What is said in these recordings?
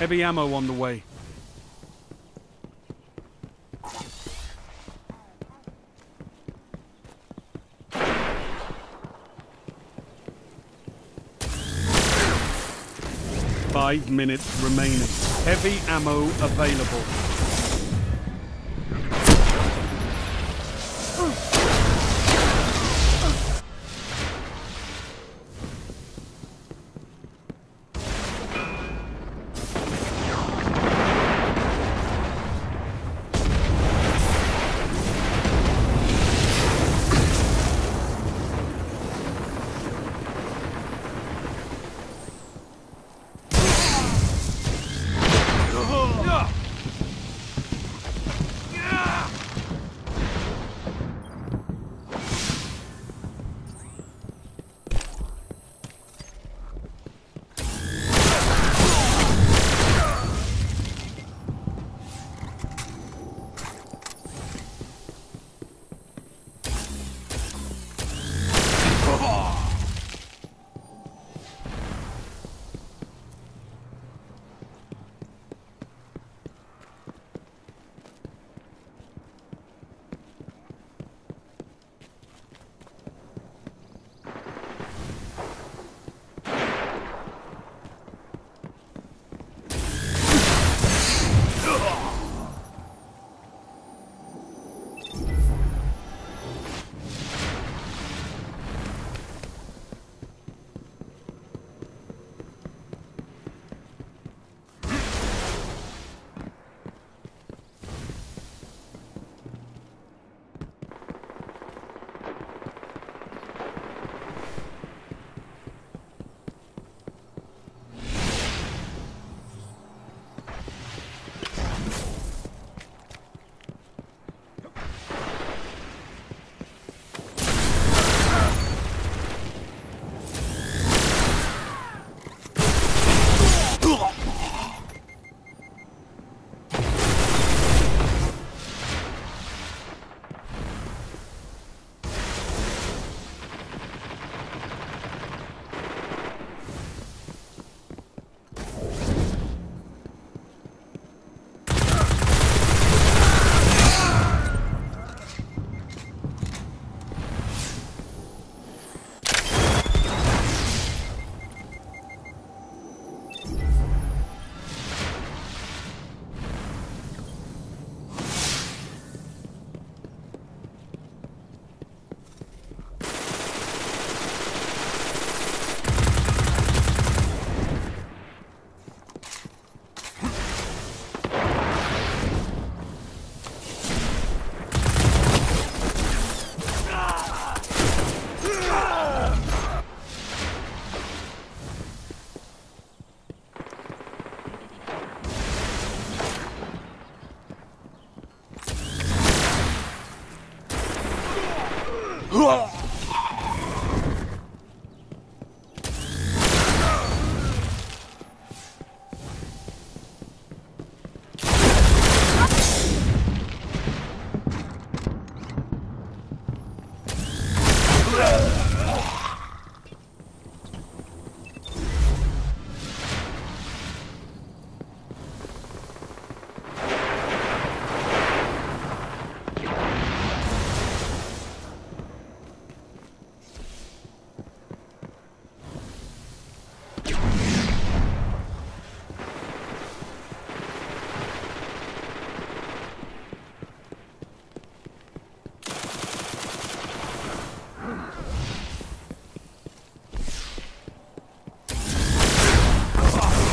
Heavy ammo on the way. Five minutes remaining. Heavy ammo available.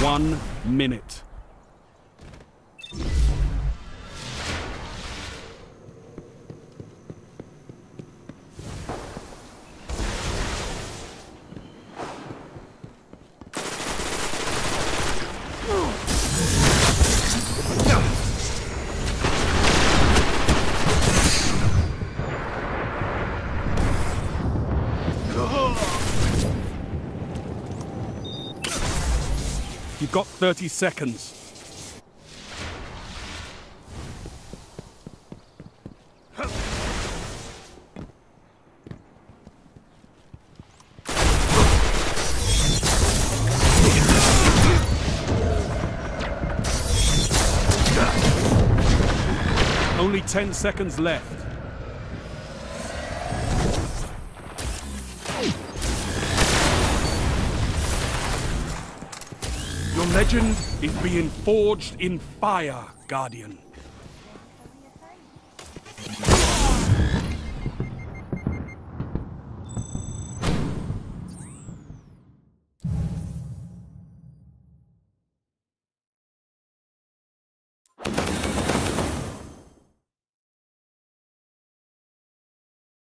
One minute. You've got 30 seconds. Only 10 seconds left. Your legend is being forged in fire, Guardian.